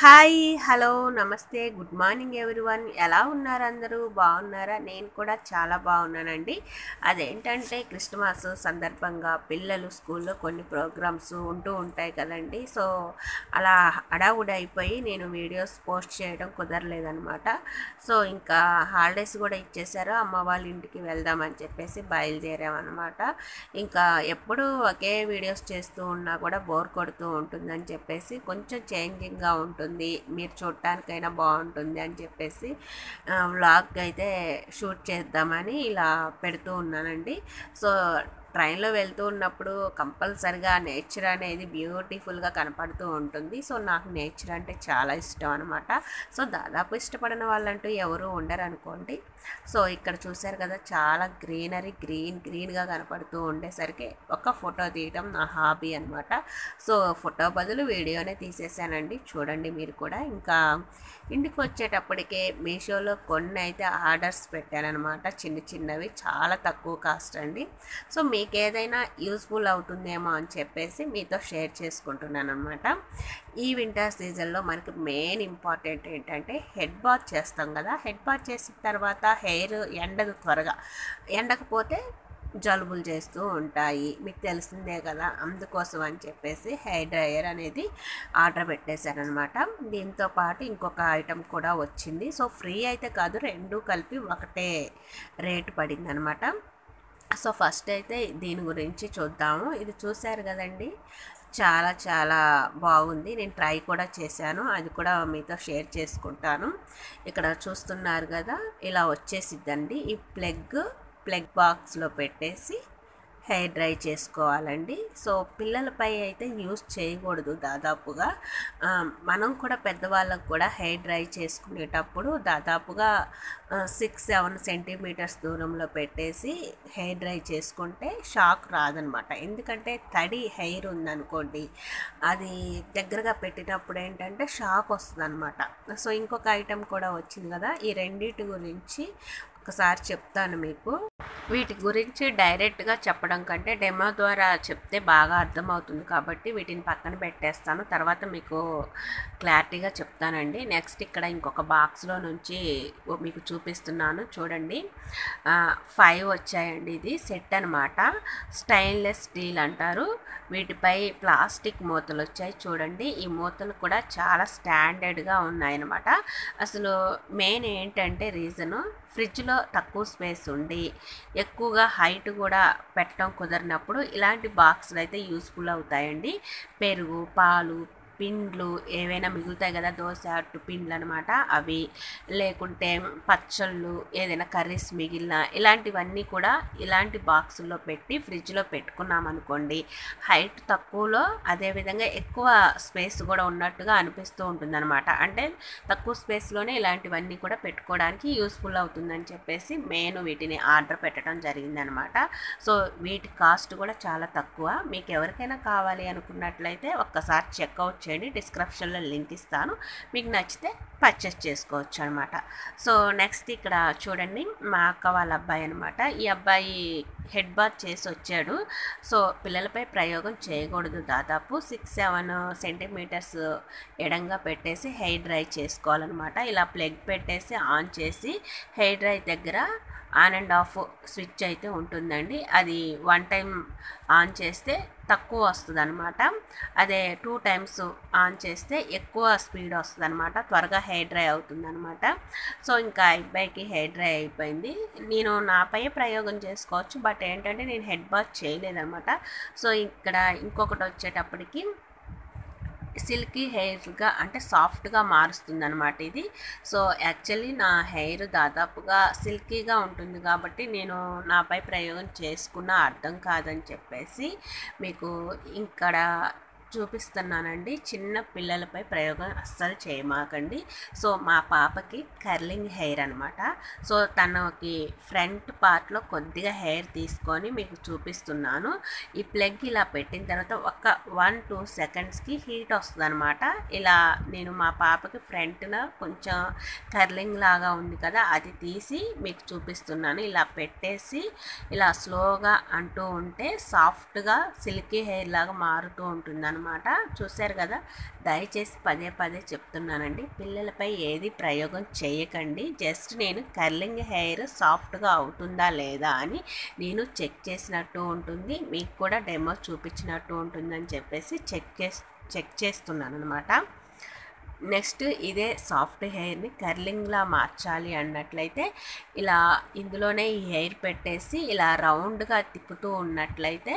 Hi hello నమస్తే good morning everyone. ఎలా ఉన్నారు అందరూ? బాగున్నారా? నేను కూడా చాలా బాగున్నానండి. అదేంటంటే క్రిస్మస్ సందర్భంగా పిల్లలు స్కూల్లో కొన్ని ప్రోగ్రామ్స్ ఉంటూ ఉంటాయి కదండి. సో అలా హడావుడి అయిపోయి నేను వీడియోస్ పోస్ట్ చేయడం కుదరలేదనమాట సో ఇంకా హాలిడేస్ కూడా ఇచ్చేశారు. అమ్మ వాళ్ళ ఇంటికి వెళ్దామని చెప్పేసి బయలుదేరామన్నమాట. ఇంకా ఎప్పుడు ఒకే వీడియోస్ చేస్తూ ఉన్నా కూడా బోర్ కొడుతూ ఉంటుందని చెప్పేసి కొంచెం చేంజింగ్గా ఉంటుంది మీరు చూడటానికైనా బాగుంటుంది అని చెప్పేసి వ్లాగ్ అయితే షూట్ చేద్దామని ఇలా పెడుతూ ఉన్నానండి. సో ట్రైన్లో వెళ్తూ ఉన్నప్పుడు కంపల్సరిగా నేచర్ అనేది బ్యూటిఫుల్గా కనపడుతూ ఉంటుంది. సో నాకు నేచర్ అంటే చాలా ఇష్టం అనమాట సో దాదాపు ఇష్టపడిన వాళ్ళంటూ ఎవరు ఉండరు అనుకోండి. సో ఇక్కడ చూశారు కదా చాలా గ్రీనరీ గ్రీన్ గ్రీన్గా కనపడుతూ ఉండేసరికి ఒక ఫోటో తీయటం నా హాబీ అనమాట సో ఫోటో బదులు వీడియోనే తీసేసానండి. చూడండి మీరు కూడా. ఇంకా ఇంటికి వచ్చేటప్పటికే మీషోలో కొన్ని అయితే ఆర్డర్స్ పెట్టానమాట చిన్న చిన్నవి చాలా తక్కువ కాస్ట్ అండి. సో మీకు మీకు ఏదైనా యూస్ఫుల్ అవుతుందేమో అని చెప్పేసి మీతో షేర్ చేసుకుంటున్నాను అనమాట ఈ వింటర్ సీజన్లో మనకి మెయిన్ ఇంపార్టెంట్ ఏంటంటే హెడ్ బాత్ చేస్తాం కదా. హెడ్ బాత్ చేసిన తర్వాత హెయిర్ ఎండదు త్వరగా ఎండకపోతే జలుబులు చేస్తూ ఉంటాయి. మీకు తెలిసిందే కదా అందుకోసం అని చెప్పేసి హెయిర్ డ్రయర్ అనేది ఆర్డర్ పెట్టేశారనమాట దీంతో పాటు ఇంకొక ఐటెం కూడా వచ్చింది. సో ఫ్రీ అయితే కాదు రెండు కలిపి ఒకటే రేటు పడింది అనమాట సో ఫస్ట్ అయితే దీని గురించి చూద్దాము. ఇది చూశారు కదండి? చాలా చాలా బాగుంది. నేను ట్రై కూడా చేశాను. అది కూడా మీతో షేర్ చేసుకుంటాను. ఇక్కడ చూస్తున్నారు కదా? ఇలా వచ్చేసిద్దండి. ఈ ప్లగ్ ప్లగ్ బాక్స్లో పెట్టేసి హెయిర్ డ్రై చేసుకోవాలండి. సో పిల్లలపై అయితే యూస్ చేయకూడదు దాదాపుగా. మనం కూడా పెద్దవాళ్ళకు కూడా హెయిర్ డ్రై చేసుకునేటప్పుడు దాదాపుగా సిక్స్ సెవెన్ సెంటీమీటర్స్ దూరంలో పెట్టేసి హెయిర్ డ్రై చేసుకుంటే షాక్ రాదనమాట. ఎందుకంటే తడి హెయిర్ ఉందనుకోండి అది దగ్గరగా పెట్టినప్పుడు ఏంటంటే షాక్ వస్తుంది అనమాట సో ఇంకొక ఐటెం కూడా వచ్చింది కదా ఈ రెండింటి గురించి ఒకసారి చెప్తాను మీకు. వీటి గురించి డైరెక్ట్గా చెప్పడం కంటే డెమో ద్వారా చెప్తే బాగా అర్థమవుతుంది కాబట్టి వీటిని పక్కన పెట్టేస్తాను. తర్వాత మీకు క్లారిటీగా చెప్తానండి. నెక్స్ట్ ఇక్కడ ఇంకొక బాక్స్లో నుంచి మీకు చూపిస్తున్నాను. చూడండి. ఫైవ్ వచ్చాయండి ఇది. సెట్ అనమాట స్టైన్లెస్ స్టీల్ అంటారు. వీటిపై ప్లాస్టిక్ మూతలు వచ్చాయి చూడండి. ఈ మూతలు కూడా చాలా స్టాండర్డ్గా ఉన్నాయన్నమాట. అసలు మెయిన్ ఏంటంటే రీజను ఫ్రిడ్జ్లో తక్కువ స్పేస్ ఉండి ఎక్కువగా హైట్ కూడా పెట్టడం కుదరినప్పుడు ఇలాంటి బాక్సులు అయితే యూస్ఫుల్ అవుతాయండి. పెరుగు పాలు పిండ్లు ఏవైనా మిగులుతాయి కదా దోశ అట్టు పిండ్లు అనమాట అవి లేకుంటే పచ్చళ్ళు ఏదైనా కర్రీస్ మిగిలిన ఇలాంటివన్నీ కూడా ఇలాంటి బాక్సుల్లో పెట్టి ఫ్రిడ్జ్లో పెట్టుకున్నాం అనుకోండి హైట్ తక్కువలో అదేవిధంగా ఎక్కువ స్పేస్ కూడా ఉన్నట్టుగా అనిపిస్తూ ఉంటుందన్నమాట. అంటే తక్కువ స్పేస్లోనే ఇలాంటివన్నీ కూడా పెట్టుకోవడానికి యూస్ఫుల్ అవుతుందని చెప్పేసి నేను వీటిని ఆర్డర్ పెట్టడం జరిగిందనమాట సో వీటి కాస్ట్ కూడా చాలా తక్కువ. మీకు ఎవరికైనా కావాలి అనుకున్నట్లయితే ఒక్కసారి చెక్అవుట్ చేయండి డిస్క్రిప్షన్లో లింక్ ఇస్తాను. మీకు నచ్చితే పర్చేస్ చేసుకోవచ్చు అనమాట సో నెక్స్ట్ ఇక్కడ చూడండి మా అక్క వాళ్ళ అబ్బాయి అనమాట ఈ అబ్బాయి హెడ్ బాత్ చేసి వచ్చాడు. సో పిల్లలపై ప్రయోగం చేయకూడదు దాదాపు. సిక్స్ సెవెన్ సెంటీమీటర్స్ ఎడంగా పెట్టేసి హెయిర్ డ్రై చేసుకోవాలన్నమాట. ఇలా ప్లగ్ పెట్టేసి ఆన్ చేసి హెయిర్ డ్రై దగ్గర ఆన్ అండ్ ఆఫ్ స్విచ్ అయితే ఉంటుందండి. అది వన్ టైం ఆన్ చేస్తే తక్కువ వస్తుంది అనమాట అదే టూ టైమ్స్ ఆన్ చేస్తే ఎక్కువ స్పీడ్ వస్తుంది అనమాట త్వరగా హెయిర్ డ్రై అవుతుంది అనమాట సో ఇంకా అబ్బాయికి హెయిర్ డ్రై అయిపోయింది. నేను నాపై ప్రయోగం చేసుకోవచ్చు. బట్ ఏంటంటే నేను హెడ్ బాత్ చేయలేదనమాట సో ఇక్కడ ఇంకొకటి వచ్చేటప్పటికి సిల్కీ హెయిర్గా అంటే సాఫ్ట్గా మారుస్తుంది అనమాట ఇది. సో యాక్చువల్లీ నా హెయిర్ దాదాపుగా సిల్కీగా ఉంటుంది కాబట్టి నేను నాపై ప్రయోగం చేసుకున్న అర్థం కాదని చెప్పేసి మీకు ఇక్కడ చూపిస్తున్నానండి. చిన్న పిల్లలపై ప్రయోగం అస్సలు చేయమాకండి. సో మా పాపకి కర్లింగ్ హెయిర్ అనమాట సో తనకి ఫ్రంట్ పార్ట్లో కొద్దిగా హెయిర్ తీసుకొని మీకు చూపిస్తున్నాను. ఈ ప్లగ్ ఇలా పెట్టిన తర్వాత ఒక వన్ టూ సెకండ్స్కి హీట్ వస్తుంది అనమాట ఇలా నేను మా పాపకి ఫ్రంట్న కొంచెం కర్లింగ్ లాగా ఉంది కదా అది తీసి మీకు చూపిస్తున్నాను. ఇలా పెట్టేసి ఇలా స్లోగా అంటూ ఉంటే సాఫ్ట్గా సిల్కీ హెయిర్ లాగా మారుతూ ఉంటుంది అనమాట చూశారు కదా? దయచేసి పదే పదే చెప్తున్నానండి. పిల్లలపై ఏది ప్రయోగం చేయకండి. జస్ట్ నేను కర్లింగ్ హెయిర్ సాఫ్ట్గా అవుతుందా లేదా అని నేను చెక్ చేసినట్టు ఉంటుంది. మీకు కూడా డెమో చూపించినట్టు ఉంటుందని చెప్పేసి చెక్ చేసి చెక్ చేస్తున్నాను అనమాట నెక్స్ట్ ఇదే సాఫ్ట్ హెయిర్ని కర్లింగ్లా మార్చాలి అన్నట్లయితే ఇలా ఇందులోనే ఈ హెయిర్ పెట్టేసి ఇలా రౌండ్గా తిప్పుతూ ఉన్నట్లయితే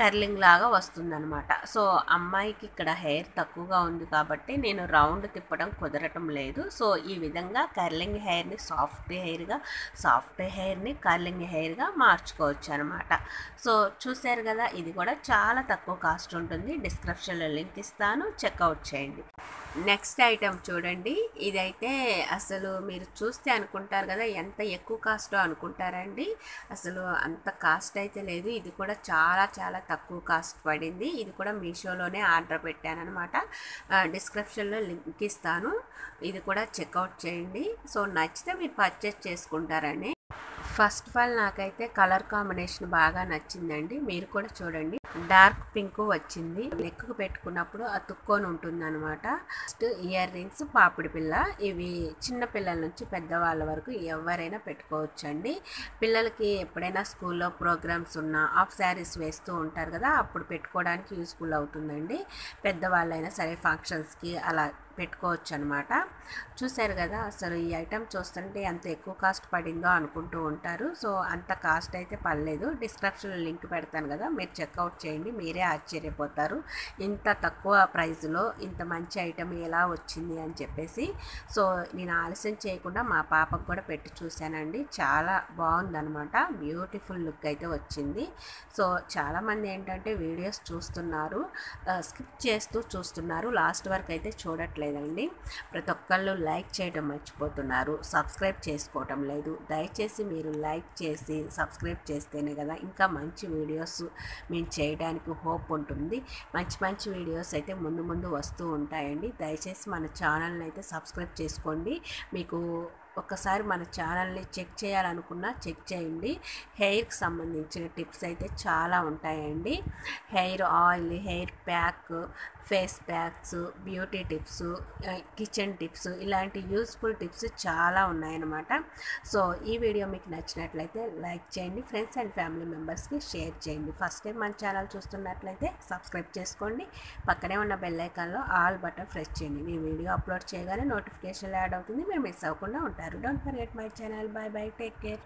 కర్లింగ్ లాగా వస్తుందన్నమాట. సో అమ్మాయికి ఇక్కడ హెయిర్ తక్కువగా ఉంది కాబట్టి నేను రౌండ్ తిప్పడం కుదరటం లేదు. సో ఈ విధంగా కర్లింగ్ హెయిర్ని సాఫ్ట్ హెయిర్గా సాఫ్ట్ హెయిర్ని కర్లింగ్ హెయిర్గా మార్చుకోవచ్చు అనమాట సో చూశారు కదా ఇది కూడా చాలా తక్కువ కాస్ట్ ఉంటుంది. డిస్క్రిప్షన్లో లింక్ ఇస్తాను. చెక్అవుట్ చేయండి. నెక్స్ట్ ఐటెం చూడండి. ఇదైతే అసలు మీరు చూస్తే అనుకుంటారు కదా ఎంత ఎక్కువ కాస్ట్ అనుకుంటారండి. అసలు అంత కాస్ట్ అయితే లేదు. ఇది కూడా చాలా చాలా తక్కువ కాస్ట్ పడింది. ఇది కూడా మీషోలోనే ఆర్డర్ పెట్టాను అనమాట డిస్క్రిప్షన్లో లింక్ ఇస్తాను. ఇది కూడా చెక్అవుట్ చేయండి. సో నచ్చితే మీరు పర్చేస్ చేసుకుంటారని ఫస్ట్ ఆఫ్ ఆల్ నాకైతే కలర్ కాంబినేషన్ బాగా నచ్చిందండి. మీరు కూడా చూడండి. డార్క్ పింక్ వచ్చింది. నెక్కు పెట్టుకున్నప్పుడు అతుక్కొని ఉంటుంది అనమాట ఫస్ట్ ఇయర్ రింగ్స్ పాపిడి పిల్ల. ఇవి చిన్న పిల్లల నుంచి పెద్దవాళ్ళ వరకు ఎవరైనా పెట్టుకోవచ్చండి. పిల్లలకి ఎప్పుడైనా స్కూల్లో ప్రోగ్రామ్స్ ఉన్నా ఆఫ్ శారీస్ వేస్తూ ఉంటారు కదా అప్పుడు పెట్టుకోవడానికి యూస్ఫుల్ అవుతుందండి. పెద్దవాళ్ళైనా సరే ఫంక్షన్స్కి అలా పెట్టుకోవచ్చు అనమాట చూశారు కదా అసలు ఈ ఐటెం చూస్తుంటే ఎంత ఎక్కువ కాస్ట్ పడిందో అనుకుంటూ ఉంటారు. సో అంత కాస్ట్ అయితే పర్లేదు డిస్క్రిప్షన్లో లింక్ పెడతాను కదా మీరు చెక్అవుట్ చేయండి. మీరే ఆశ్చర్యపోతారు. ఇంత తక్కువ ప్రైస్లో ఇంత మంచి ఐటెం ఎలా వచ్చింది అని చెప్పేసి. సో నేను ఆలస్యం చేయకుండా మా పాపకు కూడా పెట్టి చూశానండి. చాలా బాగుందనమాట బ్యూటిఫుల్ లుక్ అయితే వచ్చింది. సో చాలామంది ఏంటంటే వీడియోస్ చూస్తున్నారు. స్కిప్ చేస్తూ చూస్తున్నారు. లాస్ట్ వరకు అయితే చూడట్లేదండి. ప్రతి ఒక్కళ్ళు లైక్ చేయడం మర్చిపోతున్నారు. సబ్స్క్రైబ్ చేసుకోవటం లేదు. దయచేసి మీరు లైక్ చేసి సబ్స్క్రైబ్ చేస్తేనే కదా ఇంకా మంచి వీడియోస్ మేము చేయడానికి హోప్ ఉంటుంది. మంచి మంచి వీడియోస్ అయితే ముందు ముందు వస్తూ ఉంటాయండి. దయచేసి మన ఛానల్ని అయితే సబ్స్క్రైబ్ చేసుకోండి. మీకు ఒక్కసారి మన ఛానల్ని చెక్ చేయాలనుకున్నా చెక్ చేయండి. హెయిర్కి సంబంధించిన టిప్స్ అయితే చాలా ఉంటాయండి. Hair oil hair pack face packs beauty tips kitchen tips ఇలాంటి యూస్ఫుల్ టిప్స్ చాలా ఉన్నాయన్నమాట. సో ఈ వీడియో మీకు నచ్చినట్లయితే లైక్ చేయండి ఫ్రెండ్స్ అండ్ ఫ్యామిలీ మెంబర్స్కి షేర్ చేయండి. ఫస్ట్ టైం మన ఛానల్ చూస్తున్నట్లయితే సబ్స్క్రైబ్ చేసుకోండి పక్కనే ఉన్న బెల్ ఐకాన్లో ఆల్ బటన్ ప్రెస్ చేయండి. మీ వీడియో అప్లోడ్ చేయగానే నోటిఫికేషన్ యాడ్ అవుతుంది మీరు మిస్ అవ్వకుండా ఉంటారు. Don't forget my channel. Bye bye. Take care.